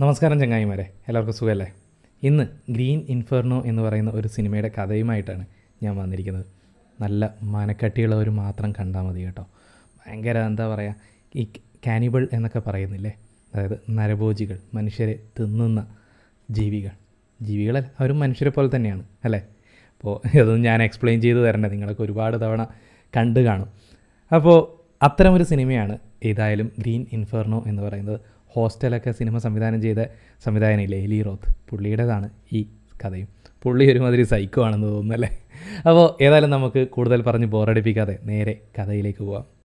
നമസ്കാരം ചങ്ങായിമാരെ എല്ലാവർക്കും സുഖമല്ലേ? ഇന്ന് ഗ്രീൻ ഇൻഫെർണോ എന്ന് പറയുന്ന ഒരു സിനിമയുടെ കഥയുമായിട്ടാണ് ഞാൻ വന്നിരിക്കുന്നത്. നല്ല മനക്കട്ടിയുള്ളവർ മാത്രം കണ്ടാൽ മതി കേട്ടോ. ഭയങ്കര എന്താ പറയുക ഈ കാനിബിൾ എന്നൊക്കെ പറയുന്നില്ലേ? അതായത് നരഭോജികൾ മനുഷ്യരെ തിന്നുന്ന ജീവികൾ. ജീവികളല്ല അവരും മനുഷ്യരെ പോലെ തന്നെയാണ് അല്ലേ? അപ്പോൾ ഇതൊന്നും ഞാൻ എക്സ്പ്ലെയിൻ ചെയ്ത് തരണ്ടേ നിങ്ങളൊക്കെ ഒരുപാട് തവണ കണ്ടു കാണും. അപ്പോൾ അത്തരമൊരു സിനിമയാണ് ഏതായാലും ഗ്രീൻ ഇൻഫെർണോ എന്ന് പറയുന്നത്. ഹോസ്റ്റലൊക്കെ സിനിമ സംവിധാനം ചെയ്ത സംവിധായകനില്ലേ എലി റോത്ത്? പുള്ളിയുടേതാണ് ഈ കഥയും. പുള്ളി ഒരുമാതിരി സൈക്കോ ആണെന്ന് തോന്നുന്നല്ലേ അപ്പോൾ ഏതായാലും നമുക്ക് കൂടുതൽ പറഞ്ഞ് ബോറടിപ്പിക്കാതെ നേരെ കഥയിലേക്ക് പോവാം.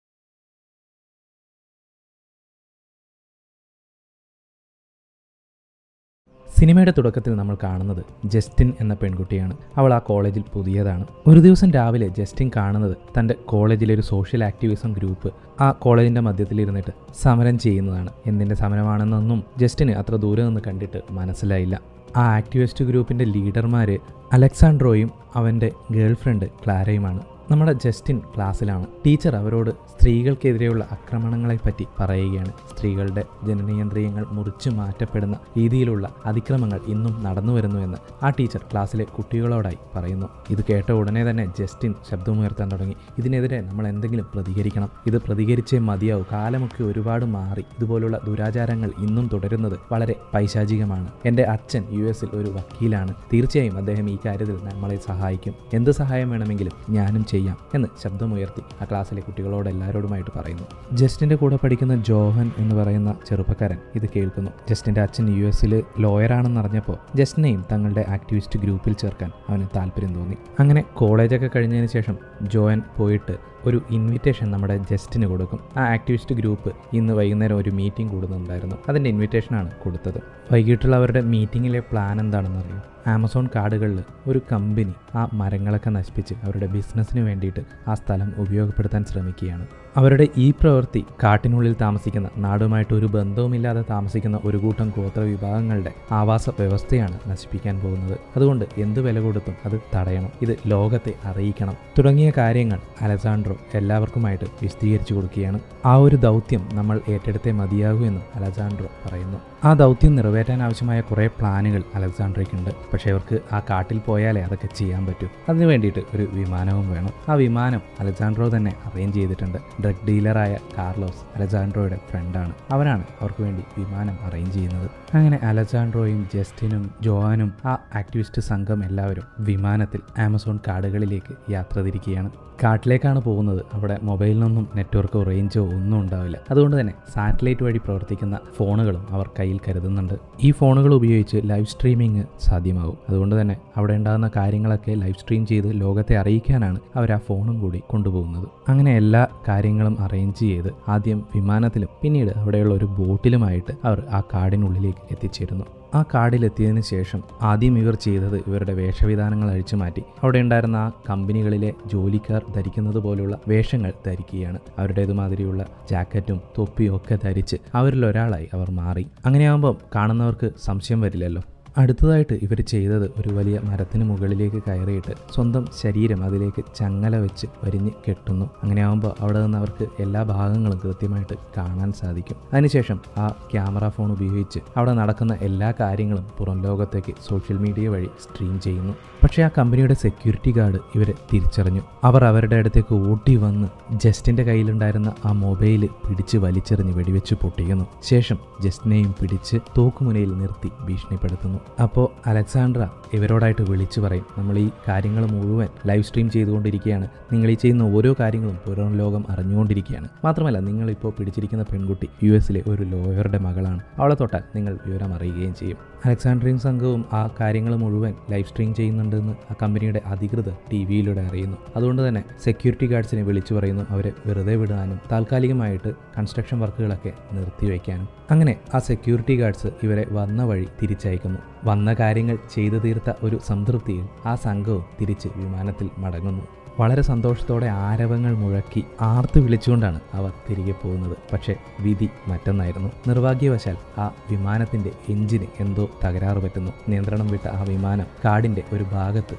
സിനിമയുടെ തുടക്കത്തിൽ നമ്മൾ കാണുന്നത് ജസ്റ്റിൻ എന്ന പെൺകുട്ടിയാണ്. അവൾ ആ കോളേജിൽ പുതിയതാണ്. ഒരു ദിവസം രാവിലെ ജസ്റ്റിൻ കാണുന്നത് തന്റെ കോളേജിലെ ഒരു സോഷ്യൽ ആക്ടിവിസം ഗ്രൂപ്പ്. ആ കോളേജിന്റെ മധ്യത്തിലിരുന്നിട്ട് സമരം ചെയ്യുന്നതാണ്. എന്തിന്റെ സമരമാണെന്നൊന്നും ജസ്റ്റിന് അത്ര ദൂരെ നിന്ന് കണ്ടിട്ട് മനസ്സിലായില്ല. ആ ആക്ടിവിസ്റ്റ് ഗ്രൂപ്പിന്റെ ലീഡർമാർ അലക്സാൻഡ്രോയും അവന്റെ ഗേൾഫ്രണ്ട് ക്ലാരയുമാണ്. നമ്മുടെ ജസ്റ്റിൻ ക്ലാസ്സിലാണ്. ടീച്ചർ അവരോട് സ്ത്രീകൾക്കെതിരെയുള്ള ആക്രമണങ്ങളെപ്പറ്റി പറയുകയാണ്. സ്ത്രീകളുടെ ജനനേന്ദ്രിയങ്ങൾ മുറിച്ചു മാറ്റപ്പെടുന്ന രീതിയിലുള്ള അതിക്രമങ്ങൾ ഇന്നും നടന്നു വരുന്നുവെന്ന് ആ ടീച്ചർ ക്ലാസ്സിലെ കുട്ടികളോടായി പറയുന്നു. ഇത് കേട്ട ഉടനെ തന്നെ ജസ്റ്റിൻ ശബ്ദമുയർത്താൻ തുടങ്ങി. ഇതിനെതിരെ നമ്മൾ എന്തെങ്കിലും പ്രതികരിക്കണം. ഇത് പ്രതികരിച്ചേ മതിയാവും. കാലമൊക്കെ ഒരുപാട് മാറി. ഇതുപോലുള്ള ദുരാചാരങ്ങൾ ഇന്നും തുടരുന്നത് വളരെ പൈശാചികമാണ്. എന്റെ അച്ഛൻ യു എസിൽ ഒരു വക്കീലാണ്. തീർച്ചയായും അദ്ദേഹം ഈ കാര്യത്തിൽ നമ്മളെ സഹായിക്കും. എന്ത് സഹായം വേണമെങ്കിലും ഞാനും ചെയ്യാം എന്ന് ശബ്ദമുയർത്തി ആ ക്ലാസ്സിലെ കുട്ടികളോട് എല്ലാവരോടുമായിട്ട് പറയുന്നു. ജസ്റ്റിന്റെ കൂടെ പഠിക്കുന്ന ജോഹൻ എന്ന് പറയുന്ന ചെറുപ്പക്കാരൻ ഇത് കേൾക്കുന്നു. ജസ്റ്റിന്റെ അച്ഛൻ യു എസിൽ ലോയറാണെന്ന് അറിഞ്ഞപ്പോൾ ജസ്റ്റിനെയും തങ്ങളുടെ ആക്ടിവിസ്റ്റ് ഗ്രൂപ്പിൽ ചേർക്കാൻ അവന് താല്പര്യം തോന്നി. അങ്ങനെ കോളേജൊക്കെ കഴിഞ്ഞതിന് ശേഷം ജോയൻ പോയിട്ട് ഒരു ഇൻവിറ്റേഷൻ നമ്മുടെ ജസ്റ്റിന് കൊടുക്കും. ആ ആക്ടിവിസ്റ്റ് ഗ്രൂപ്പ് ഇന്ന് വൈകുന്നേരം ഒരു മീറ്റിംഗ് കൂടുന്നുണ്ടായിരുന്നു. അതിന്റെ ഇൻവിറ്റേഷനാണ് കൊടുത്തത്. വൈകിട്ടുള്ള അവരുടെ മീറ്റിങ്ങിലെ പ്ലാൻ എന്താണെന്ന് അറിയാം ആമസോൺ കാടുകളിൽ ഒരു കമ്പനി ആ മരങ്ങളൊക്കെ നശിപ്പിച്ച് അവരുടെ ബിസിനസ്സിന് വേണ്ടിയിട്ട് ആ സ്ഥലം ഉപയോഗപ്പെടുത്താൻ ശ്രമിക്കുകയാണ്. അവരുടെ ഈ പ്രവൃത്തി കാട്ടിനുള്ളിൽ താമസിക്കുന്ന നാടുമായിട്ട് ഒരു ബന്ധവുമില്ലാതെ താമസിക്കുന്ന ഒരു കൂട്ടം ഗോത്ര വിഭാഗങ്ങളുടെ ആവാസ വ്യവസ്ഥയാണ് നശിപ്പിക്കാൻ പോകുന്നത്. അതുകൊണ്ട് എന്ത് വില കൊടുത്തും അത് തടയണം. ഇത് ലോകത്തെ അറിയിക്കണം. തുടങ്ങിയ കാര്യങ്ങൾ അലസാൻഡ്രോ എല്ലാവർക്കുമായിട്ട് വിശദീകരിച്ചു കൊടുക്കുകയാണ്. ആ ഒരു ദൗത്യം നമ്മൾ ഏറ്റെടുത്തേ മതിയാകൂ എന്നും അലസാൻഡ്രോ പറയുന്നു. ആ ദൗത്യം നിറവേറ്റാൻ ആവശ്യമായ കുറേ പ്ലാനുകൾ അലക്സാണ്ട്രയ്ക്കുണ്ട് പക്ഷേ അവർക്ക് ആ കാട്ടിൽ പോയാലേ അതൊക്കെ ചെയ്യാൻ പറ്റൂ. അതിനു വേണ്ടിയിട്ട് ഒരു വിമാനവും വേണം. ആ വിമാനം അലക്സാൻഡ്രോ തന്നെ അറേഞ്ച് ചെയ്തിട്ടുണ്ട്. ഡ്രഗ് ഡീലറായ കാർലോസ് അലക്സാൻഡ്രോയുടെ ഫ്രണ്ടാണ്. അവനാണ് അവർക്ക് വേണ്ടി വിമാനം അറേഞ്ച് ചെയ്യുന്നത്. അങ്ങനെ അലക്സാൻഡ്രോയും ജസ്റ്റിനും ജോവാനും ആ ആക്ടിവിസ്റ്റ് സംഘം എല്ലാവരും വിമാനത്തിൽ ആമസോൺ കാടുകളിലേക്ക് യാത്ര തിരിക്കുകയാണ്. കാട്ടിലേക്കാണ് പോകുന്നത്. അവിടെ മൊബൈലിനൊന്നും നെറ്റ്വർക്കോ റേഞ്ചോ ഒന്നും ഉണ്ടാവില്ല. അതുകൊണ്ട് തന്നെ സാറ്റലൈറ്റ് വഴി പ്രവർത്തിക്കുന്ന ഫോണുകളും അവർ കയ്യിൽ കരുതുന്നുണ്ട്. ഈ ഫോണുകൾ ഉപയോഗിച്ച് ലൈവ് സ്ട്രീമിംഗ് സാധ്യമാകും. അതുകൊണ്ട് തന്നെ അവിടെ ഉണ്ടാകുന്ന കാര്യങ്ങളൊക്കെ ലൈവ് സ്ട്രീം ചെയ്ത് ലോകത്തെ അറിയിക്കാനാണ് അവർ ആ ഫോണും കൂടി കൊണ്ടുപോകുന്നത്. അങ്ങനെ എല്ലാ കാര്യങ്ങളും അറേഞ്ച് ചെയ്ത് ആദ്യം വിമാനത്തിലും പിന്നീട് അവിടെയുള്ള ഒരു ബോട്ടിലുമായിട്ട് അവർ ആ കാടിനുള്ളിലേക്ക് എത്തിച്ചേരുന്നു. ആ കാടിലെത്തിയതിന് ശേഷം ആദ്യം ഇവർ ചെയ്തത് ഇവരുടെ വേഷവിധാനങ്ങൾ അഴിച്ചു മാറ്റി. അവിടെ ഉണ്ടായിരുന്ന ആ കമ്പനികളിലെ ജോലിക്കാർ ധരിക്കുന്നത് പോലുള്ള വേഷങ്ങൾ ധരിക്കുകയാണ്. അവരുടേതുമാതിരിയുള്ള ജാക്കറ്റും തൊപ്പിയും ഒക്കെ ധരിച്ച് അവരിൽ ഒരാളായി അവർ മാറി. അങ്ങനെയാകുമ്പോൾ കാണുന്നവർക്ക് സംശയം വരില്ലല്ലോ. അടുത്തതായിട്ട് ഇവർ ചെയ്തത് ഒരു വലിയ മരത്തിന് മുകളിലേക്ക് കയറിയിട്ട് സ്വന്തം ശരീരം അതിലേക്ക് ചങ്ങല വെച്ച് വരിഞ്ഞ് കെട്ടുന്നു. അങ്ങനെ ആകുമ്പോൾ അവിടെ നിന്ന് അവർക്ക് എല്ലാ ഭാഗങ്ങളും കൃത്യമായിട്ട് കാണാൻ സാധിക്കും. അതിനുശേഷം ആ ക്യാമറ ഫോൺ ഉപയോഗിച്ച് അവിടെ നടക്കുന്ന എല്ലാ കാര്യങ്ങളും പുറം ലോകത്തേക്ക് സോഷ്യൽ മീഡിയ വഴി സ്ട്രീം ചെയ്യുന്നു. പക്ഷേ ആ കമ്പനിയുടെ സെക്യൂരിറ്റി ഗാർഡ് ഇവരെ തിരിച്ചറിഞ്ഞു. അവർ അവരുടെ അടുത്തേക്ക് ഓട്ടി വന്ന് ജസ്റ്റിന്റെ കയ്യിലുണ്ടായിരുന്ന ആ മൊബൈൽ പിടിച്ച് വലിച്ചെറിഞ്ഞ് വെടിവെച്ച് പൊട്ടിക്കുന്നു. ശേഷം ജസ്റ്റിനെയും പിടിച്ച് തോക്കുമുനയിൽ നിർത്തി ഭീഷണിപ്പെടുത്തുന്നു. അപ്പോൾ അലക്സാണ്ട്ര ഇവരോടായിട്ട് വിളിച്ചു പറയും. നമ്മൾ ഈ കാര്യങ്ങൾ മുഴുവൻ ലൈവ് സ്ട്രീം ചെയ്തുകൊണ്ടിരിക്കുകയാണ്. നിങ്ങൾ ഈ ചെയ്യുന്ന ഓരോ കാര്യങ്ങളും പുറം ലോകം അറിഞ്ഞുകൊണ്ടിരിക്കുകയാണ്. മാത്രമല്ല നിങ്ങളിപ്പോൾ പിടിച്ചിരിക്കുന്ന പെൺകുട്ടി യു എസിലെ ഒരു ലോയറുടെ മകളാണ്. അവളെ തൊട്ടാൽ നിങ്ങൾ വിവരം അറിയുകയും ചെയ്യും. അലക്സാണ്ട്രയും സംഘവും ആ കാര്യങ്ങൾ മുഴുവൻ ലൈവ് സ്ട്രീം ചെയ്യുന്നുണ്ടെന്ന് ആ കമ്പനിയുടെ അധികൃതർ ടി വിയിലൂടെ അറിയുന്നു. അതുകൊണ്ട് തന്നെ സെക്യൂരിറ്റി ഗാർഡ്സിനെ വിളിച്ചു പറയുന്നു. അവരെ വെറുതെ വിടാനും താൽക്കാലികമായിട്ട് കൺസ്ട്രക്ഷൻ വർക്കുകളൊക്കെ നിർത്തിവെക്കാനും. അങ്ങനെ ആ സെക്യൂരിറ്റി ഗാർഡ്സ് ഇവരെ വന്ന വഴി തിരിച്ചയക്കുന്നു. വന്ന കാര്യങ്ങൾ ചെയ്തു തീർത്ത ഒരു സംതൃപ്തിയിൽ ആ സംഘവും തിരിച്ച് വിമാനത്തിൽ മടങ്ങുന്നു. വളരെ സന്തോഷത്തോടെ ആരവങ്ങൾ മുഴക്കി ആർത്ത് വിളിച്ചുകൊണ്ടാണ് അവർ തിരികെ പോകുന്നത്. പക്ഷേ വിധി മറ്റൊന്നായിരുന്നു. നിർഭാഗ്യവശാൽ ആ വിമാനത്തിന്റെ എഞ്ചിന് എന്തോ തകരാറ് പറ്റുന്നു. നിയന്ത്രണം വിട്ട ആ വിമാനം കാടിന്റെ ഒരു ഭാഗത്ത്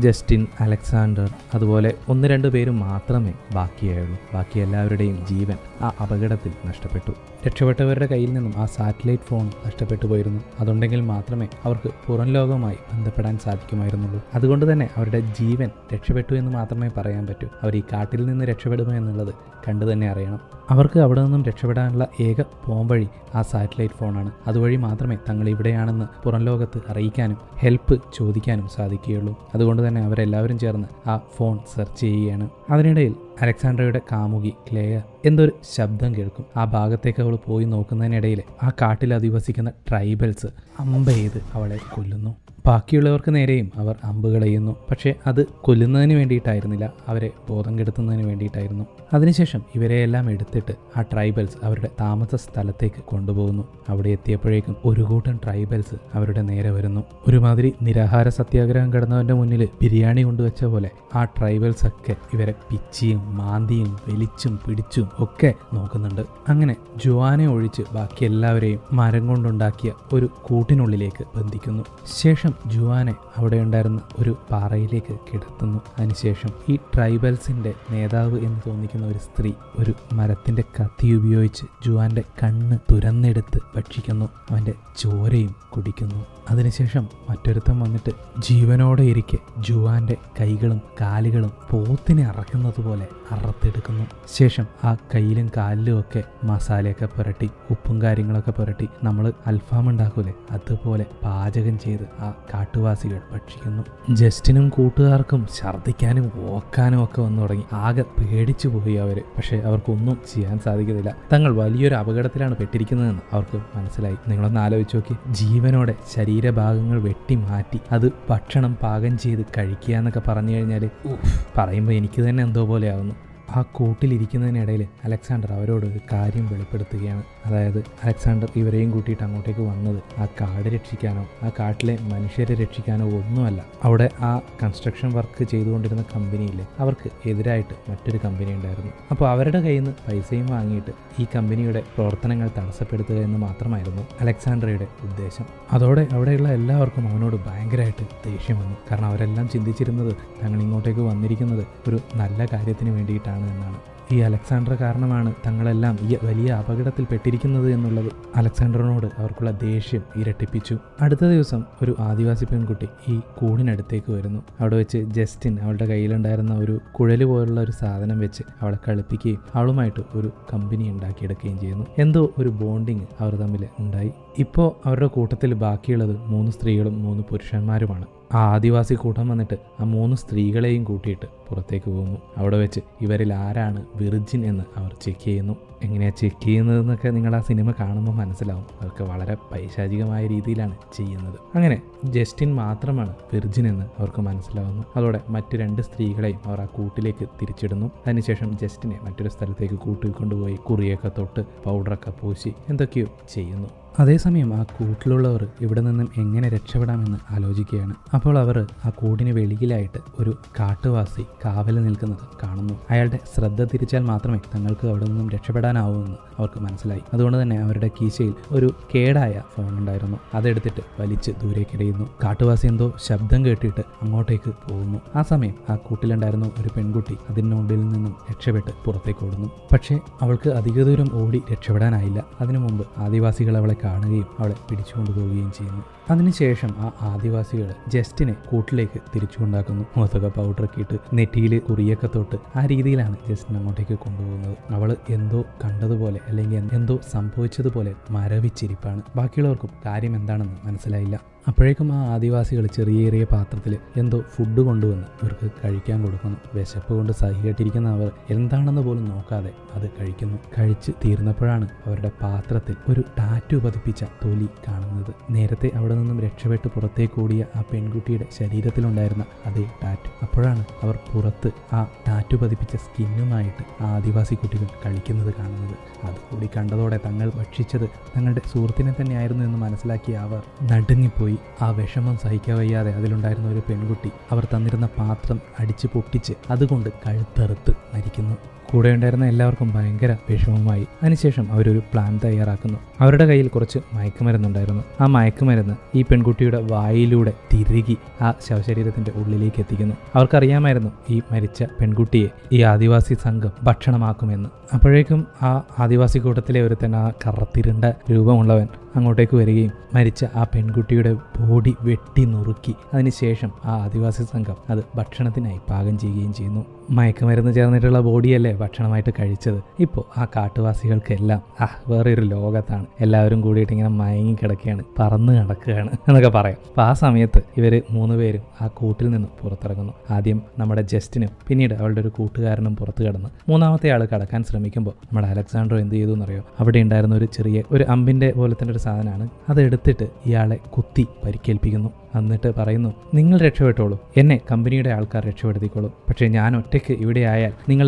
ജസ്റ്റിൻ അലക്സാണ്ടർ അതുപോലെ ഒന്ന് രണ്ട് പേരും മാത്രമേ ബാക്കിയായുള്ളൂ. ബാക്കി എല്ലാവരുടെയും ജീവൻ ആ അപകടത്തിൽ നഷ്ടപ്പെട്ടു. രക്ഷപ്പെട്ടവരുടെ കയ്യിൽ നിന്നും ആ സാറ്റലൈറ്റ് ഫോൺ നഷ്ടപ്പെട്ടു പോയിരുന്നു. അതുണ്ടെങ്കിൽ മാത്രമേ അവർക്ക് പുറം ലോകവുമായി ബന്ധപ്പെടാൻ സാധിക്കുമായിരുന്നുള്ളൂ. അതുകൊണ്ട് തന്നെ അവരുടെ ജീവൻ രക്ഷപ്പെട്ടു എന്ന് മാത്രമേ പറയാൻ പറ്റൂ. അവർ ഈ കാട്ടിൽ നിന്ന് രക്ഷപ്പെടുമോ എന്നുള്ളത് കണ്ടു തന്നെ അറിയണം. അവർക്ക് അവിടെ നിന്നും രക്ഷപ്പെടാനുള്ള ഏക പോംവഴി ആ സാറ്റലൈറ്റ് ഫോണാണ്. അതുവഴി മാത്രമേ തങ്ങൾ ഇവിടെയാണെന്ന് പുറം ലോകത്ത് അറിയിക്കാനും ഹെൽപ്പ് ചോദിക്കാനും സാധിക്കുകയുള്ളൂ. അതുകൊണ്ട് തന്നെ അവരെല്ലാവരും ചേർന്ന് ആ ഫോൺ സെർച്ച് ചെയ്യുകയാണ്. അതിനിടയിൽ അലക്സാണ്ടറയുടെ കാമുകി ക്ലേയർ എന്തൊരു ശബ്ദം കേൾക്കും. ആ ഭാഗത്തേക്ക് അവൾ പോയി നോക്കുന്നതിനിടയിൽ ആ കാട്ടിൽ അധിവസിക്കുന്ന ട്രൈബൽസ് അമ്പ ചെയ്ത് അവളെ കൊല്ലുന്നു. ബാക്കിയുള്ളവർക്ക് നേരെയും അവർ അമ്പുകളെയ്യുന്നു പക്ഷേ അത് കൊല്ലുന്നതിന് വേണ്ടിയിട്ടായിരുന്നില്ല അവരെ ബോധം കെടുത്തുന്നതിന് വേണ്ടിയിട്ടായിരുന്നു. അതിനുശേഷം ഇവരെയെല്ലാം എടുത്തിട്ട് ആ ട്രൈബൽസ് അവരുടെ താമസ സ്ഥലത്തേക്ക് കൊണ്ടുപോകുന്നു. അവിടെ എത്തിയപ്പോഴേക്കും ഒരു കൂട്ടം ട്രൈബൽസ് അവരുടെ നേരെ വരുന്നു. ഒരുമാതിരി നിരാഹാര സത്യാഗ്രഹം കിടന്നവന്റെ മുന്നിൽ ബിരിയാണി കൊണ്ടുവച്ച പോലെ ആ ട്രൈബൽസ് ഒക്കെ ഇവരെ പിച്ചിയും മാന്തിയും വലിച്ചും പിടിച്ചും ഒക്കെ നോക്കുന്നുണ്ട്. അങ്ങനെ ജുവാനെ ഒഴിച്ച് ബാക്കി എല്ലാവരെയും മരം കൊണ്ടുണ്ടാക്കിയ ഒരു കൂട്ടിനുള്ളിലേക്ക് ബന്ധിക്കുന്നു. ശേഷം ജുവാനെ അവിടെ ഉണ്ടായിരുന്ന ഒരു പാറയിലേക്ക് കിടത്തുന്നു. അതിനുശേഷം ഈ ട്രൈബൽസിന്റെ നേതാവ് എന്ന് തോന്നിക്കുന്ന ഒരു സ്ത്രീ ഒരു മരത്തിന്റെ കത്തി ഉപയോഗിച്ച് ജുവാന്റെ കണ്ണ് തുരന്നെടുത്ത് ഭക്ഷിക്കുന്നു. അവന്റെ ചോരയും കുടിക്കുന്നു. അതിനുശേഷം മറ്റൊരുത്തം വന്നിട്ട് ജീവനോടെ ഇരിക്കെ ജുവാന്റെ കൈകളും കാലുകളും പോത്തിനെ അറക്കുന്നത് പോലെ അറത്തെടുക്കുന്നു. ശേഷം ആ കയ്യിലും കാലിലും ഒക്കെ മസാലയൊക്കെ പുരട്ടി ഉപ്പും കാര്യങ്ങളൊക്കെ പുരട്ടി നമ്മൾ അൽഫാം ഉണ്ടാക്കൂലേ അതുപോലെ പാചകം ചെയ്ത് ആ കാട്ടുവാസികൾ ഭക്ഷിക്കുന്നു. ജസ്റ്റിനും കൂട്ടുകാർക്കും ഛർദ്ദിക്കാനും ഓക്കാനും ഒക്കെ വന്നു തുടങ്ങി. ആകെ പേടിച്ചു പോയി അവർ. പക്ഷെ അവർക്കൊന്നും ചെയ്യാൻ സാധിക്കുന്നില്ല തങ്ങൾ വലിയൊരു അപകടത്തിലാണ് പെട്ടിരിക്കുന്നതെന്ന് അവർക്ക് മനസ്സിലായി. നിങ്ങളൊന്ന് ആലോചിച്ച് നോക്കി. ജീവനോടെ ശരീരഭാഗങ്ങൾ വെട്ടി മാറ്റി. അത് ഭക്ഷണം പാകം ചെയ്ത് കഴിക്കുക എന്നൊക്കെ പറഞ്ഞു കഴിഞ്ഞാൽ പറയുമ്പോൾ എനിക്ക് തന്നെ എന്തോ പോലെ ആവുന്നു ആ കൂട്ടിലിരിക്കുന്നതിനിടയിൽ അലക്സാണ്ടർ അവരോട് ഒരു കാര്യം വെളിപ്പെടുത്തുകയാണ്. അതായത് അലക്സാണ്ടർ ഇവരെയും കൂട്ടിയിട്ട് അങ്ങോട്ടേക്ക് വന്നത് ആ കാട് രക്ഷിക്കാനോ ആ കാട്ടിലെ മനുഷ്യരെ രക്ഷിക്കാനോ ഒന്നുമല്ല. അവിടെ ആ കൺസ്ട്രക്ഷൻ വർക്ക് ചെയ്തുകൊണ്ടിരുന്ന കമ്പനിയില്ലേ അവർക്ക് എതിരായിട്ട് മറ്റൊരു കമ്പനി ഉണ്ടായിരുന്നു. അപ്പോൾ അവരുടെ കയ്യിൽ നിന്ന് പൈസയും വാങ്ങിയിട്ട് ഈ കമ്പനിയുടെ പ്രവർത്തനങ്ങൾ തടസ്സപ്പെടുത്തുക എന്ന് മാത്രമായിരുന്നു അലക്സാണ്ടറയുടെ ഉദ്ദേശം. അതോടെ അവിടെയുള്ള എല്ലാവർക്കും അവനോട് ഭയങ്കരമായിട്ട് ദേഷ്യം വന്നു. കാരണം അവരെല്ലാം ചിന്തിച്ചിരുന്നത് തങ്ങൾ ഇങ്ങോട്ടേക്ക് വന്നിരിക്കുന്നത് ഒരു നല്ല കാര്യത്തിന് വേണ്ടിയിട്ടാണ്. എന്നാണ്. ഈ അലക്സാണ്ടർ കാരണമാണ് തങ്ങളെല്ലാം ഈ വലിയ അപകടത്തിൽ പെട്ടിരിക്കുന്നത് എന്നുള്ളത്. അലക്സാണ്ടറിനോട് അവർക്കുള്ള ദേഷ്യം ഇരട്ടിപ്പിച്ചു. അടുത്ത ദിവസം ഒരു ആദിവാസി പെൺകുട്ടി ഈ കൂടിനടുത്തേക്ക് വരുന്നു. അവിടെ വെച്ച് ജസ്റ്റിൻ അവളുടെ കയ്യിലുണ്ടായിരുന്ന ഒരു കുഴൽ പോലുള്ള ഒരു സാധനം വെച്ച് അവളെ കളിപ്പിക്കുകയും അവളുമായിട്ട് ഒരു കമ്പനി ഉണ്ടാക്കിയെടുക്കുകയും ചെയ്യുന്നു. എന്തോ ഒരു ബോണ്ടിങ് അവർ തമ്മിൽ ഉണ്ടായി. ഇപ്പോൾ അവരുടെ കൂട്ടത്തിൽ ബാക്കിയുള്ളത് മൂന്ന് സ്ത്രീകളും മൂന്ന് പുരുഷന്മാരുമാണ്. ആ ആദിവാസി കൂട്ടം വന്നിട്ട് ആ മൂന്ന് സ്ത്രീകളെയും കൂട്ടിയിട്ട് പുറത്തേക്ക് പോകുന്നു. അവിടെ വെച്ച് ഇവരിൽ ആരാണ് വിർജിൻ എന്ന് അവർ ചെക്ക് ചെയ്യുന്നു. എങ്ങനെയാണ് ചെക്ക് ചെയ്യുന്നതെന്നൊക്കെ നിങ്ങൾ ആ സിനിമ കാണുമ്പോൾ മനസ്സിലാവും. അതൊക്കെ വളരെ പൈശാചികമായ രീതിയിലാണ് ചെയ്യുന്നത്. അങ്ങനെ ജസ്റ്റിൻ മാത്രമാണ് വിർജിൻ എന്ന് അവർക്ക് മനസ്സിലാവുന്നു. അതോടെ മറ്റു രണ്ട് സ്ത്രീകളെയും അവർ ആ കൂട്ടിലേക്ക് തിരിച്ചിടുന്നു. അതിനുശേഷം ജസ്റ്റിനെ മറ്റൊരു സ്ഥലത്തേക്ക് കൂട്ടിക്കൊണ്ടുപോയി കുറിയൊക്കെ തൊട്ട് പൗഡറൊക്കെ പൂശി എന്തൊക്കെയോ ചെയ്യുന്നു. അതേസമയം ആ കൂട്ടിലുള്ളവർ ഇവിടെ നിന്നും എങ്ങനെ രക്ഷപ്പെടാമെന്ന് ആലോചിക്കുകയാണ്. അപ്പോൾ അവർ ആ കൂടിന് വെളിയിലായിട്ട് ഒരു കാട്ടുവാസി കാവൽ നിൽക്കുന്നത് കാണുന്നു. അയാളുടെ ശ്രദ്ധ തിരിച്ചാൽ മാത്രമേ തങ്ങൾക്ക് അവിടെ നിന്നും രക്ഷപ്പെടാനാവൂ എന്ന് അവർക്ക് മനസ്സിലായി. അതുകൊണ്ട് തന്നെ അവരുടെ കീശയിൽ ഒരു കേടായ ഫോൺ ഉണ്ടായിരുന്നു. അതെടുത്തിട്ട് വലിച്ച് ദൂരേക്കിടയുന്നു കാട്ടുവാസി എന്തോ ശബ്ദം കേട്ടിട്ട് അങ്ങോട്ടേക്ക് പോകുന്നു. ആ സമയം ആ കൂട്ടിലുണ്ടായിരുന്ന ഒരു പെൺകുട്ടി അതിനുള്ളിൽ നിന്നും രക്ഷപ്പെട്ട് പുറത്തേക്ക് ഓടുന്നു. പക്ഷേ അവൾക്ക് അധിക ദൂരം ഓടി രക്ഷപ്പെടാനായില്ല. അതിനു മുമ്പ് ആദിവാസികൾ അവളെ കാണുകയും അവളെ പിടിച്ചുകൊണ്ടുപോവുകയും ചെയ്യുന്നു. അതിനുശേഷം ആ ആദിവാസികൾ ജസ്റ്റിനെ കൂട്ടിലേക്ക് തിരിച്ചുകൊണ്ടാക്കുന്നു. മുഖത്തൊക്കെ പൗഡറൊക്കെ ഇട്ട് നെറ്റിയിൽ കുറിയൊക്കെ തൊട്ട് ആ രീതിയിലാണ് ജസ്റ്റിനെ അങ്ങോട്ടേക്ക് കൊണ്ടുപോകുന്നത്. അവൾ എന്തോ കണ്ടതുപോലെ അല്ലെങ്കിൽ എന്തോ സംഭവിച്ചതുപോലെ മരവിച്ചിരിപ്പാണ്. ബാക്കിയുള്ളവർക്കും കാര്യം എന്താണെന്ന് മനസ്സിലായില്ല. അപ്പോഴേക്കും ആ ആദിവാസികൾ ചെറിയ ചെറിയ പാത്രത്തിൽ എന്തോ ഫുഡ് കൊണ്ടുവന്ന് ഇവർക്ക് കഴിക്കാൻ കൊടുക്കുന്നു. വിശപ്പ് കൊണ്ട് സഹികെട്ടിരിക്കുന്ന അവർ എന്താണെന്ന് പോലും നോക്കാതെ അത് കഴിക്കുന്നു. കഴിച്ച് തീർന്നപ്പോഴാണ് അവരുടെ പാത്രത്തിൽ ഒരു ടാറ്റു പതിപ്പിച്ച തൊലി കാണുന്നത്. നേരത്തെ അവിടെ നിന്നും രക്ഷപ്പെട്ട് പുറത്തേക്ക് ഓടിയ ആ പെൺകുട്ടിയുടെ ശരീരത്തിലുണ്ടായിരുന്ന അതേ ടാറ്റു. അപ്പോഴാണ് അവർ പുറത്ത് ആ ടാറ്റു പതിപ്പിച്ച സ്കിന്നുമായിട്ട് ആ ആദിവാസി കുട്ടികൾ കളിക്കുന്നത് കാണുന്നത്. അതുകൂടി കണ്ടതോടെ തങ്ങൾ ഭക്ഷിച്ചത് തങ്ങളുടെ സുഹൃത്തിനെ തന്നെയായിരുന്നു എന്ന് മനസ്സിലാക്കിയ അവർ നടുങ്ങിപ്പോയി. ആ വിഷമം സഹിക്കാൻ വയ്യാതെ അതിലുണ്ടായിരുന്ന ഒരു പെൺകുട്ടി അവർ തന്നിരുന്ന പാത്രം അടിച്ചു പൊട്ടിച്ച് അതുകൊണ്ട് കഴുത്തറുത്ത് മരിക്കുന്നു. കൂടെ ഉണ്ടായിരുന്ന എല്ലാവർക്കും ഭയങ്കര വിഷമമായി. അതിനുശേഷം അവരൊരു പ്ലാൻ തയ്യാറാക്കുന്നു. അവരുടെ കയ്യിൽ കുറച്ച് മയക്കുമരുന്നുണ്ടായിരുന്നു. ആ മയക്കുമരുന്ന് ഈ പെൺകുട്ടിയുടെ വായിലൂടെ തിരുകി ആ ശവശരീരത്തിന്റെ ഉള്ളിലേക്ക് എത്തിക്കുന്നു. അവർക്കറിയാമായിരുന്നു ഈ മരിച്ച പെൺകുട്ടിയെ ഈ ആദിവാസി സംഘം ഭക്ഷണമാക്കുമെന്ന്. അപ്പോഴേക്കും ആ ആദിവാസി കൂട്ടത്തിലെ ഒരുത്തൻ ആ കറത്തിരുണ്ട രൂപമുള്ളവൻ അങ്ങോട്ടേക്ക് വരികയും മരിച്ച ആ പെൺകുട്ടിയുടെ ബോഡി വെട്ടി നുറുക്കി. അതിനുശേഷം ആ ആദിവാസി സംഘം അത് ഭക്ഷണത്തിനായി പാകം ചെയ്യുകയും ചെയ്യുന്നു. മയക്കുമരുന്ന് ചേർന്നിട്ടുള്ള ബോഡിയല്ലേ ഭക്ഷണമായിട്ട് കഴിച്ചത്. ഇപ്പോൾ ആ കാട്ടുവാസികൾക്കെല്ലാം ആ വേറൊരു ലോകത്താണ്. എല്ലാവരും കൂടിയിട്ട് ഇങ്ങനെ മയങ്ങി കിടക്കുകയാണ് പറന്ന് കിടക്കുകയാണ് എന്നൊക്കെ പറയാം. അപ്പോൾ ആ സമയത്ത് ഇവർ മൂന്ന് പേരും ആ കൂട്ടിൽ നിന്ന് പുറത്തിറങ്ങുന്നു. ആദ്യം നമ്മുടെ ജസ്റ്റിനും പിന്നീട് അവളുടെ ഒരു കൂട്ടുകാരനും പുറത്ത് കിടന്ന്. മൂന്നാമത്തെ ആൾ കടക്കാൻ ശ്രമിക്കുമ്പോൾ നമ്മുടെ അലക്സാണ്ടറോ എന്ത് ചെയ്തു എന്നറിയോ? അവിടെ ഉണ്ടായിരുന്ന ഒരു ചെറിയ ഒരു അമ്പിന്റെ പോലെ തന്നെ ഒരു സാധനമാണ്. അതെടുത്തിട്ട് ഇയാളെ കുത്തി പരിക്കേൽപ്പിക്കുന്നു. എന്നിട്ട് പറയുന്നു നിങ്ങൾ രക്ഷപ്പെട്ടോളൂ. എന്നെ കമ്പനിയുടെ ആൾക്കാർ രക്ഷപ്പെടുത്തിക്കോളൂ. പക്ഷേ ഞാൻ ഒറ്റയ്ക്ക് ഇവിടെ ആയാൽ നിങ്ങൾ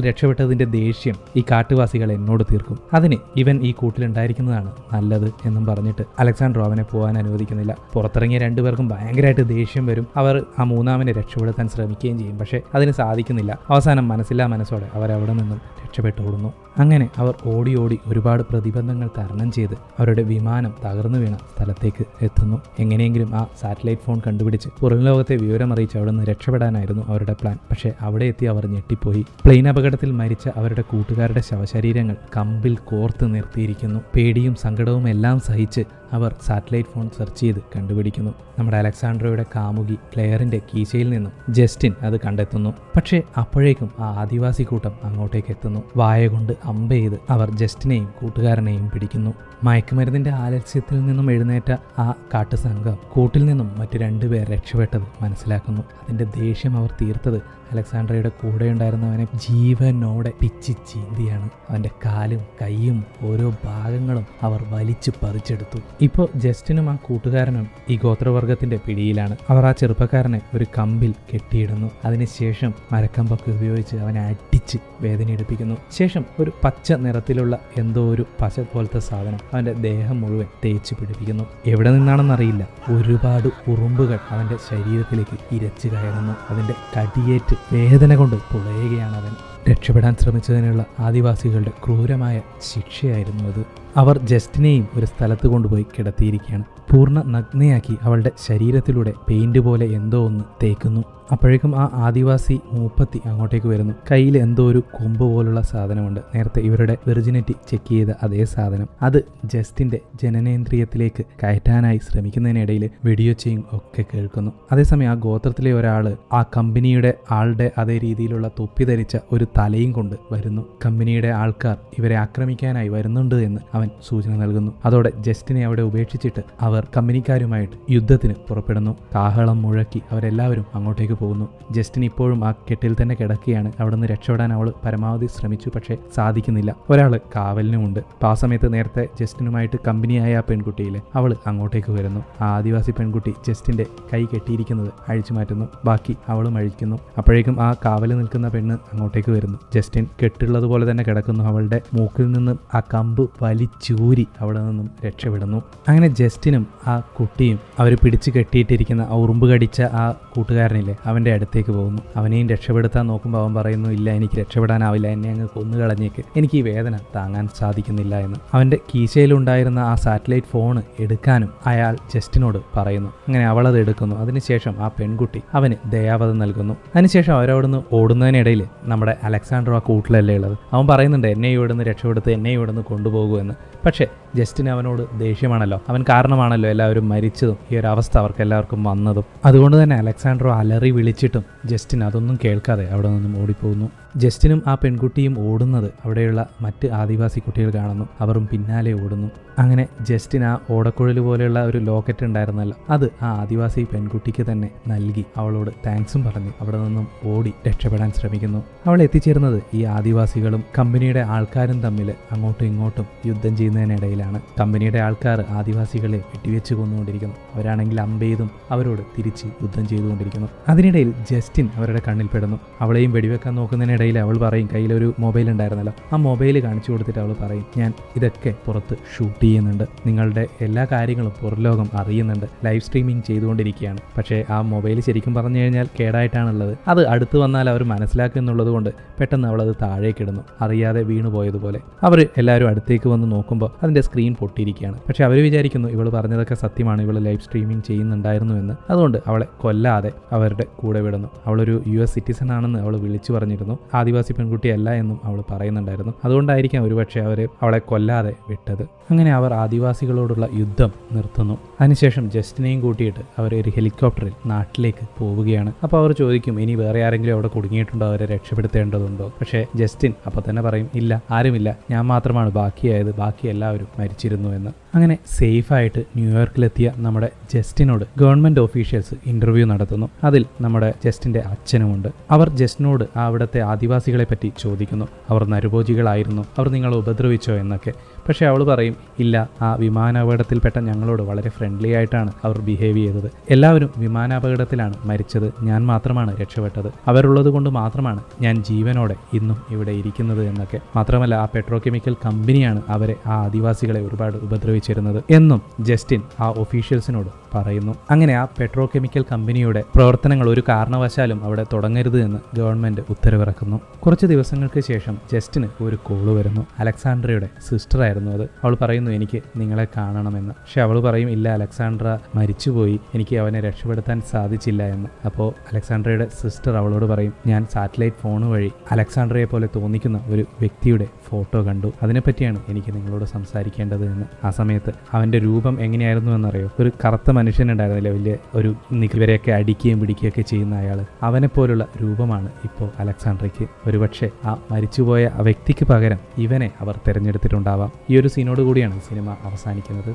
രക്ഷപ്പെട്ടതിന്റെ ദേഷ്യം ഈ കാട്ടുവാസികൾ എന്നോട് തീർക്കും. അതിന് ഇവൻ ഈ കൂട്ടിലുണ്ടായിരിക്കുന്നതാണ് നല്ലത് എന്നും പറഞ്ഞിട്ട് അലക്സാണ്ട്രോ അവനെ പോകാൻ അനുവദിക്കുന്നില്ല. പുറത്തിറങ്ങിയ രണ്ടുപേർക്കും ഭയങ്കരമായിട്ട് ദേഷ്യം വരും. അവർ ആ മൂന്നാമനെ രക്ഷപ്പെടുത്താൻ ശ്രമിക്കുകയും ചെയ്യും. പക്ഷേ അതിന് സാധിക്കുന്നില്ല. അവസാനം മനസ്സില്ലാ മനസ്സോടെ അവരവിടെ നിന്നും രക്ഷപ്പെട്ടു ഓടുന്നു. അങ്ങനെ അവർ ഓടി ഓടി ഒരുപാട് പ്രതിബന്ധങ്ങൾ തരണം ചെയ്ത് അവരുടെ വിമാനം തകർന്നു വീണ സ്ഥലത്തേക്ക് എത്തുന്നു. എങ്ങനെയെങ്കിലും ആ സാറ്റലൈറ്റ് ഫോൺ കണ്ടുപിടിച്ച് പുറം ലോകത്തെ വിവരം അറിയിച്ച് അവിടെ നിന്ന് രക്ഷപ്പെടാനായിരുന്നു അവരുടെ പ്ലാൻ. പക്ഷേ അവിടെ എത്തി അവർ ഞെട്ടിപ്പോയി. പ്ലെയിൻ അപകടത്തിൽ മരിച്ച അവരുടെ കൂട്ടുകാരുടെ ശവശരീരങ്ങൾ കമ്പിൽ കോർത്ത് നിർത്തിയിരിക്കുന്നു. പേടിയും സങ്കടവും എല്ലാം സഹിച്ച് അവർ സാറ്റലൈറ്റ് ഫോൺ സെർച്ച് ചെയ്ത് കണ്ടുപിടിക്കുന്നു. നമ്മുടെ അലക്സാണ്ട്രോയുടെ കാമുകി ക്ലെയറിന്റെ കീശയിൽ നിന്നും ജസ്റ്റിൻ അത് കണ്ടെത്തുന്നു. പക്ഷേ അപ്പോഴേക്കും ആ ആദിവാസി കൂട്ടം അങ്ങോട്ടേക്ക് എത്തുന്നു. വായ കൊണ്ട് അമ്പ ചെയ്ത് അവർ ജസ്റ്റിനെയും കൂട്ടുകാരനെയും പിടിക്കുന്നു. മയക്കുമരുന്നിന്റെ ആലസ്യത്തിൽ നിന്നും എഴുന്നേറ്റ ആ കാട്ടുസംഘം കൂട്ടിൽ നിന്നും മറ്റു രണ്ടുപേർ രക്ഷപ്പെട്ടത് മനസ്സിലാക്കുന്നു. അതിന്റെ ദേഷ്യം അവർ തീർത്തത് അലക്സാണ്ട്രയുടെ കൂടെ ഉണ്ടായിരുന്നവനെ ജീവനോടെ പിച്ചി ചീന്തിയാണ്. അവന്റെ കാലും കൈയും ഓരോ ഭാഗങ്ങളും അവർ വലിച്ചു പറിച്ചെടുത്തു. ഇപ്പോൾ ജസ്റ്റിനും ആ കൂട്ടുകാരനും ഈ ഗോത്രവർഗത്തിന്റെ പിടിയിലാണ്. അവർ ആ ചെറുപ്പക്കാരനെ ഒരു കമ്പിൽ കെട്ടിയിടുന്നു. അതിനുശേഷം മരക്കമ്പൊക്കെ ഉപയോഗിച്ച് അവനെ അടിച്ച് വേദനയെടുപ്പിക്കുന്നു. ശേഷം ഒരു പച്ച നിറത്തിലുള്ള എന്തോ ഒരു പശ പോലത്തെ സാധനം അവന്റെ ദേഹം മുഴുവൻ തേച്ച് പിടിപ്പിക്കുന്നു. എവിടെ നിന്നാണെന്നറിയില്ല ഒരുപാട് ഉറുമ്പുകൾ അവന്റെ ശരീരത്തിലേക്ക് ഇരച്ചു കയറുന്നു. അതിന്റെ കടിയേറ്റ് വേദന കൊണ്ട് പുളയുകയാണ് അവൻ. രക്ഷപ്പെടാൻ ശ്രമിച്ചതിനുള്ള ആദിവാസികളുടെ ക്രൂരമായ ശിക്ഷയായിരുന്നു അത്. അവർ ജസ്റ്റിനെയും ഒരു സ്ഥലത്ത് കൊണ്ടുപോയി കിടത്തിയിരിക്കുകയാണ്. പൂർണ നഗ്നയാക്കി അവളുടെ ശരീരത്തിലൂടെ പെയിന്റ് പോലെ എന്തോ ഒന്ന് തേക്കുന്നു. അപ്പോഴേക്കും ആ ആദിവാസി മൂപ്പത്തി അങ്ങോട്ടേക്ക് വരുന്നു. കയ്യിൽ എന്തോ ഒരു കൊമ്പ് പോലുള്ള സാധനമുണ്ട്. നേരത്തെ ഇവരുടെ വെർജിനിറ്റി ചെക്ക് ചെയ്ത അതേ സാധനം. അത് ജസ്റ്റിന്റെ ജനനേന്ദ്രിയത്തിലേക്ക് കയറ്റാനായി ശ്രമിക്കുന്നതിനിടയിൽ വെടിയൊച്ചയും ഒക്കെ കേൾക്കുന്നു. അതേസമയം ആ ഗോത്രത്തിലെ ഒരാൾ ആ കമ്പനിയുടെ ആളുടെ അതേ രീതിയിലുള്ള തൊപ്പി ധരിച്ച ഒരു തലയും കൊണ്ട് വരുന്നു. കമ്പനിയുടെ ആൾക്കാർ ഇവരെ ആക്രമിക്കാനായി വരുന്നുണ്ട് എന്ന് അവൻ സൂചന നൽകുന്നു. അതോടെ ജസ്റ്റിനെ അവിടെ ഉപേക്ഷിച്ചിട്ട് അവർ കമ്പനിക്കാരുമായിട്ട് യുദ്ധത്തിന് പുറപ്പെടുന്നു. കാഹളം മുഴക്കി അവരെല്ലാവരും അങ്ങോട്ടേക്ക് പോകുന്നു. ജസ്റ്റിൻ ഇപ്പോഴും ആ കെട്ടിൽ തന്നെ കിടക്കുകയാണ്. അവിടുന്ന് രക്ഷപ്പെടാൻ അവൾ പരമാവധി ശ്രമിച്ചു പക്ഷേ സാധിക്കുന്നില്ല. ഒരാൾ കാവലിനുമുണ്ട് ആ സമയത്ത് നേരത്തെ ജസ്റ്റിനുമായിട്ട് കമ്പനിയായ ആ പെൺകുട്ടിയിലെ അവൾ അങ്ങോട്ടേക്ക് വരുന്നു. ആ ആദിവാസി പെൺകുട്ടി ജസ്റ്റിന്റെ കൈ കെട്ടിയിരിക്കുന്നത് അഴിച്ചു മാറ്റുന്നു. ബാക്കി അവളും അഴിക്കുന്നു. അപ്പോഴേക്കും ആ കാവൽ നിൽക്കുന്ന പെണ്ണ് അങ്ങോട്ടേക്ക് വരുന്നു. ജസ്റ്റിൻ കെട്ടുള്ളതുപോലെ തന്നെ കിടക്കുന്നു. അവളുടെ മൂക്കിൽ നിന്നും ആ കമ്പ് വലിച്ചൂരി അവിടെ നിന്നും രക്ഷപ്പെടുന്നു. അങ്ങനെ ജസ്റ്റിനും ആ കുട്ടിയും അവർ പിടിച്ചു കെട്ടിയിട്ടിരിക്കുന്ന ആ ഉറുമ്പ് കടിച്ച ആ കൂട്ടുകാരനില്ലേ അവന്റെ അടുത്തേക്ക് പോകുന്നു. അവനെയും രക്ഷപ്പെടുത്താൻ നോക്കുമ്പോൾ അവൻ പറയുന്നു ഇല്ല എനിക്ക് രക്ഷപ്പെടാനാവില്ല എന്നെ അങ്ങ് കൊന്നു കളഞ്ഞേക്ക്. എനിക്ക് ഈ വേദന താങ്ങാൻ സാധിക്കുന്നില്ല എന്ന്. അവന്റെ കീശയിലുണ്ടായിരുന്ന ആ സാറ്റലൈറ്റ് ഫോൺ എടുക്കാനും അയാൾ ജസ്റ്റിനോട് പറയുന്നു. അങ്ങനെ അവളത് എടുക്കുന്നു. അതിനുശേഷം ആ പെൺകുട്ടി അവന് ദയാവധം നൽകുന്നു. അതിനുശേഷം അവരവിടുന്ന് ഓടുന്നതിനിടയിൽ നമ്മുടെ അലക്സാണ്ടർ ആ കൂട്ടിലല്ലേ ഉള്ളത്? അവൻ പറയുന്നുണ്ട് എന്നെ ഇവിടുന്ന് രക്ഷപ്പെടുത്ത് എന്നെ ഇവിടുന്ന് കൊണ്ടുപോകുമെന്ന് പക്ഷേ ജസ്റ്റിന് അവനോട് ദേഷ്യമാണല്ലോ. അവൻ കാരണമാണല്ലോ എല്ലാവരും മരിച്ചതും ഈ ഒരു അവസ്ഥ അവർക്ക് എല്ലാവർക്കും വന്നതും. അതുകൊണ്ട് തന്നെ അലക്സാണ്ടറോ അലറി വിളിച്ചിട്ടും ജസ്റ്റിൻ അതൊന്നും കേൾക്കാതെ അവിടെ നിന്നും ഓടിപ്പോകുന്നു. ജസ്റ്റിനും ആ പെൺകുട്ടിയും ഓടുന്നത് അവിടെയുള്ള മറ്റ് ആദിവാസി കുട്ടികൾ കാണുന്നു. അവരും പിന്നാലെ ഓടുന്നു. അങ്ങനെ ജസ്റ്റിൻ ആ ഓടക്കുഴൽ പോലെയുള്ള ഒരു ലോക്കറ്റ് ഉണ്ടായിരുന്നല്ലോ. അത് ആ ആദിവാസി പെൺകുട്ടിക്ക് തന്നെ നൽകി. അവളോട് താങ്ക്സും പറഞ്ഞ്. അവിടെ നിന്നും ഓടി രക്ഷപ്പെടാൻ ശ്രമിക്കുന്നു. അവൾ എത്തിച്ചേരുന്നത് ഈ ആദിവാസികളും കമ്പനിയുടെ ആൾക്കാരും തമ്മിൽ അങ്ങോട്ടും ഇങ്ങോട്ടും യുദ്ധം ചെയ്യുന്നതിനിടയിലാണ്. കമ്പനിയുടെ ആൾക്കാർ ആദിവാസികളെ വെട്ടിവെച്ച് കൊന്നുകൊണ്ടിരിക്കുന്നു. അവരാണെങ്കിൽ അമ്പെയ്തും അവരോട് തിരിച്ച് യുദ്ധം ചെയ്തുകൊണ്ടിരിക്കുന്നു. അതിനിടയിൽ ജസ്റ്റിൻ അവരുടെ കണ്ണിൽ പെടുന്നു. അവളെയും വെടിവെക്കാൻ നോക്കുന്നതിനിടയിൽ അതിനിടയിൽ അവൾ പറയും കയ്യിലൊരു മൊബൈൽ ഉണ്ടായിരുന്നല്ലോ. ആ മൊബൈൽ കാണിച്ചു കൊടുത്തിട്ട് അവൾ പറയും ഞാൻ ഇതൊക്കെ പുറത്ത് ഷൂട്ട് ചെയ്യുന്നുണ്ട്. നിങ്ങളുടെ എല്ലാ കാര്യങ്ങളും പുറലോകം അറിയുന്നുണ്ട്. ലൈവ് സ്ട്രീമിംഗ് ചെയ്തുകൊണ്ടിരിക്കുകയാണ്. പക്ഷേ ആ മൊബൈൽ ശരിക്കും പറഞ്ഞു കഴിഞ്ഞാൽ കേടായിട്ടാണുള്ളത്. അത് അടുത്ത് വന്നാൽ അവർ മനസ്സിലാക്കുക എന്നുള്ളത് കൊണ്ട് പെട്ടെന്ന് അവളത് താഴേക്കിടുന്നു അറിയാതെ വീണു പോയതുപോലെ. അവർ എല്ലാവരും അടുത്തേക്ക് വന്ന് നോക്കുമ്പോൾ അതിന്റെ സ്ക്രീൻ പൊട്ടിയിരിക്കുകയാണ്. പക്ഷേ അവർ വിചാരിക്കുന്നു ഇവൾ പറഞ്ഞതൊക്കെ സത്യമാണ്. ഇവൾ ലൈവ് സ്ട്രീമിംഗ് ചെയ്യുന്നുണ്ടായിരുന്നു എന്ന് അതുകൊണ്ട് അവളെ കൊല്ലാതെ അവരുടെ കൂടെ വിടുന്നു. അവളൊരു യു എസ് സിറ്റിസൺ ആണെന്ന് അവൾ വിളിച്ചു പറഞ്ഞിരുന്നു. ആദിവാസി പെൺകുട്ടിയല്ല എന്നും അവൾ പറയുന്നുണ്ടായിരുന്നു. അതുകൊണ്ടായിരിക്കാം ഒരുപക്ഷെ അവർ അവളെ കൊല്ലാതെ വിട്ടത്. അങ്ങനെ അവർ ആദിവാസികളോടുള്ള യുദ്ധം നിർത്തുന്നു. അതിനുശേഷം ജസ്റ്റിനെയും കൂട്ടിയിട്ട് അവർ ഒരു ഹെലികോപ്റ്ററിൽ നാട്ടിലേക്ക് പോവുകയാണ്. അപ്പോൾ അവർ ചോദിക്കും ഇനി വേറെ ആരെങ്കിലും അവിടെ കുടുങ്ങിയിട്ടുണ്ടോ? അവരെ രക്ഷപ്പെടുത്തേണ്ടതുണ്ടോ? പക്ഷേ ജസ്റ്റിൻ അപ്പോൾ തന്നെ പറയും ഇല്ല ആരുമില്ല. ഞാൻ മാത്രമാണ് ബാക്കിയായത്. ബാക്കി എല്ലാവരും മരിച്ചിരുന്നു എന്ന്. അങ്ങനെ സേഫായിട്ട് ന്യൂയോർക്കിലെത്തിയ നമ്മുടെ ജസ്റ്റിനോട് ഗവൺമെന്റ് ഓഫീഷ്യൽസ് ഇന്റർവ്യൂ നടത്തുന്നു. അതിൽ നമ്മുടെ ജസ്റ്റിന്റെ അച്ഛനുമുണ്ട്. അവർ ജസ്റ്റിനോട് അവിടുത്തെ ആദിവാസികളെ പറ്റി ചോദിക്കുന്നു. അവർ നരുഭോജികളായിരുന്നു. അവർ നിങ്ങളെ ഉപദ്രവിച്ചോ എന്നൊക്കെ. പക്ഷേ അവൾ പറയും ഇല്ല ആ വിമാനാപകടത്തിൽപ്പെട്ട ഞങ്ങളോട് വളരെ ഫ്രണ്ട്ലി ആയിട്ടാണ് അവർ ബിഹേവ് ചെയ്തത്. എല്ലാവരും വിമാനാപകടത്തിലാണ് മരിച്ചത്. ഞാൻ മാത്രമാണ് രക്ഷപ്പെട്ടത്. അവരുള്ളത് കൊണ്ട് മാത്രമാണ് ഞാൻ ജീവനോടെ ഇന്നും ഇവിടെ ഇരിക്കുന്നത് എന്നൊക്കെ. മാത്രമല്ല ആ പെട്രോ കെമിക്കൽ കമ്പനിയാണ് അവരെ ആ ആദിവാസികളെ ഒരുപാട് ഉപദ്രവിച്ചിരുന്നത് എന്നും ജസ്റ്റിൻ ആ ഒഫീഷ്യൽസിനോട് പറയുന്നു. അങ്ങനെ ആ പെട്രോ കെമിക്കൽ കമ്പനിയുടെ പ്രവർത്തനങ്ങൾ ഒരു കാരണവശാലും അവിടെ തുടങ്ങരുത് എന്ന് ഗവൺമെന്റ് ഉത്തരവിറക്കുന്നു. കുറച്ച് ദിവസങ്ങൾക്ക് ശേഷം ജസ്റ്റിന് ഒരു കോൾ വരുന്നു. അലക്സാണ്ട്രയുടെ സിസ്റ്റർ ആയിരുന്നു അത് അവൾ പറയുന്നു എനിക്ക് നിങ്ങളെ കാണണമെന്ന്. പക്ഷെ അവൾ പറയും ഇല്ല അലക്സാണ്ട്ര മരിച്ചുപോയി. എനിക്ക് അവനെ രക്ഷപ്പെടുത്താൻ സാധിച്ചില്ല എന്ന്. അപ്പോൾ അലക്സാണ്ട്രയുടെ സിസ്റ്റർ അവളോട് പറയും ഞാൻ സാറ്റലൈറ്റ് ഫോൺ വഴി അലക്സാണ്ട്രയെ പോലെ തോന്നിക്കുന്ന ഒരു വ്യക്തിയുടെ ഫോട്ടോ കണ്ടു. അതിനെപ്പറ്റിയാണ് എനിക്ക് നിങ്ങളോട് സംസാരിക്കേണ്ടത് എന്ന്. ആ സമയത്ത് അവന്റെ രൂപം എങ്ങനെയായിരുന്നു എന്നറിയോ? ഒരു കറുത്ത മനുഷ്യനുണ്ടായിരുന്നില്ല വലിയ ഒരു ഇവരെയൊക്കെ അടിക്കുകയും പിടിക്കുകയൊക്കെ ചെയ്യുന്ന അയാൾ അവനെപ്പോലുള്ള രൂപമാണ് ഇപ്പോൾ അലക്സാണ്ട്രയ്ക്ക്. ഒരുപക്ഷെ ആ മരിച്ചുപോയ ആ വ്യക്തിക്ക് പകരം ഇവനെ അവർ തിരഞ്ഞെടുത്തിട്ടുണ്ടാവാം. ഈ ഒരു സീനോട് കൂടിയാണ് സിനിമ അവസാനിക്കുന്നത്.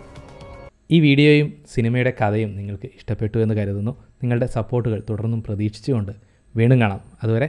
ഈ വീഡിയോയും സിനിമയുടെ കഥയും നിങ്ങൾക്ക് ഇഷ്ടപ്പെട്ടു എന്ന് കരുതുന്നു. നിങ്ങളുടെ സപ്പോർട്ടുകൾ തുടർന്നും പ്രതീക്ഷിച്ചുകൊണ്ട് വീണ്ടും കാണാം. അതുവരെ